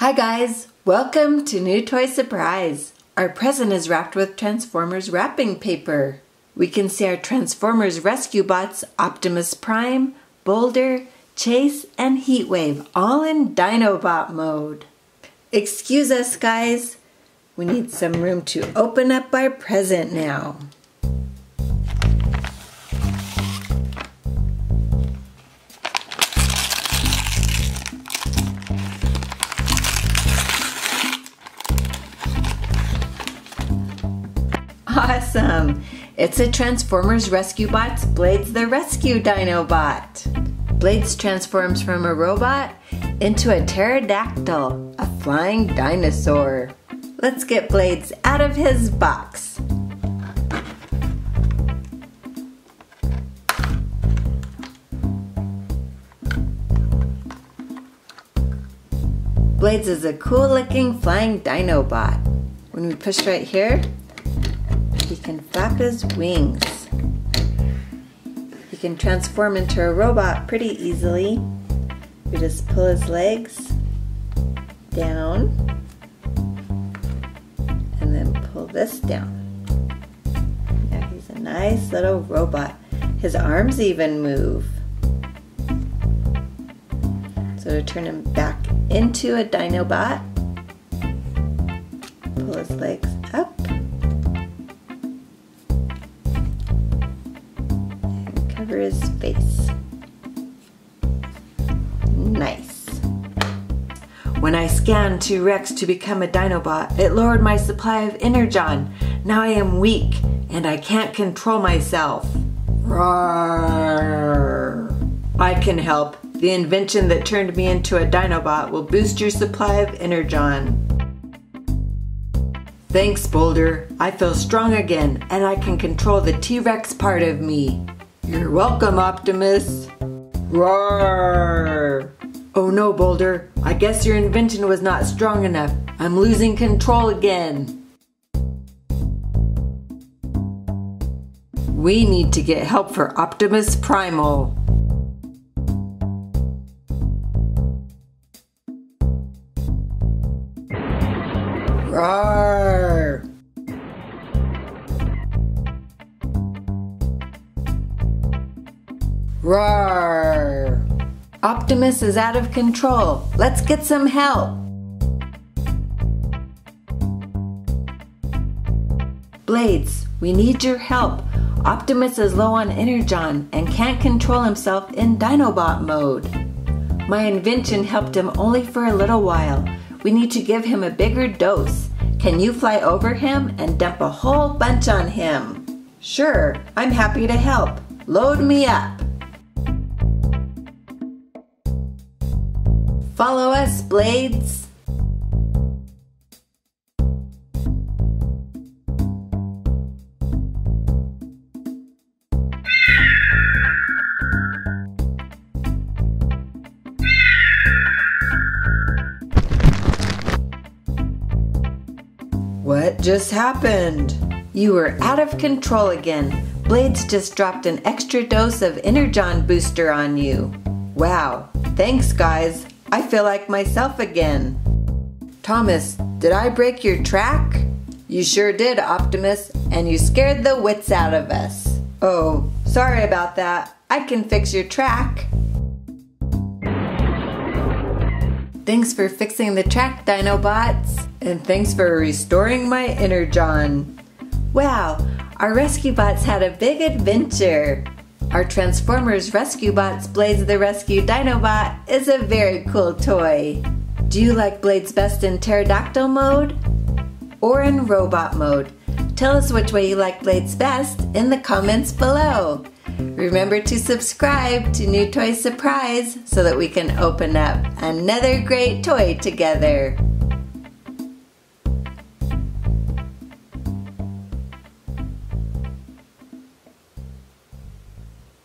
Hi guys, welcome to New Toy Surprise. Our present is wrapped with Transformers wrapping paper. We can see our Transformers rescue bots Optimus Prime, Boulder, Chase, and Heatwave all in Dinobot mode. Excuse us guys, we need some room to open up our present now. Awesome! It's a Transformers Rescue Bot's Blades the Rescue Dinobot. Blades transforms from a robot into a pterodactyl, a flying dinosaur. Let's get Blades out of his box. Blades is a cool looking flying Dinobot. When we push right here, he can flap his wings. He can transform into a robot pretty easily. We just pull his legs down and then pull this down. Now he's a nice little robot. His arms even move. So to turn him back into a Dinobot, pull his legs up cover his face. Nice. When I scanned T-Rex to become a Dinobot, it lowered my supply of Energon. Now I am weak and I can't control myself. Roar. I can help. The invention that turned me into a Dinobot will boost your supply of Energon. Thanks, Boulder. I feel strong again, and I can control the T-Rex part of me. You're welcome, Optimus. Roar! Oh no, Boulder. I guess your invention was not strong enough. I'm losing control again. We need to get help for Optimus Primal. Roar! Roar! Optimus is out of control. Let's get some help. Blades, we need your help. Optimus is low on Energon and can't control himself in Dinobot mode. My invention helped him only for a little while. We need to give him a bigger dose. Can you fly over him and dump a whole bunch on him? Sure, I'm happy to help. Load me up. Follow us, Blades. What just happened? You were out of control again. Blades just dropped an extra dose of Energon booster on you. Wow, thanks guys. I feel like myself again. Thomas, did I break your track? You sure did, Optimus, and you scared the wits out of us. Oh, sorry about that. I can fix your track. Thanks for fixing the track, Dinobots. And thanks for restoring my Energon. Wow, our rescue bots had a big adventure. Our Transformers Rescue Bots Blades the Rescue Dinobot is a very cool toy. Do you like Blades best in pterodactyl mode or in robot mode? Tell us which way you like Blades best in the comments below. Remember to subscribe to New Toy Surprise so that we can open up another great toy together.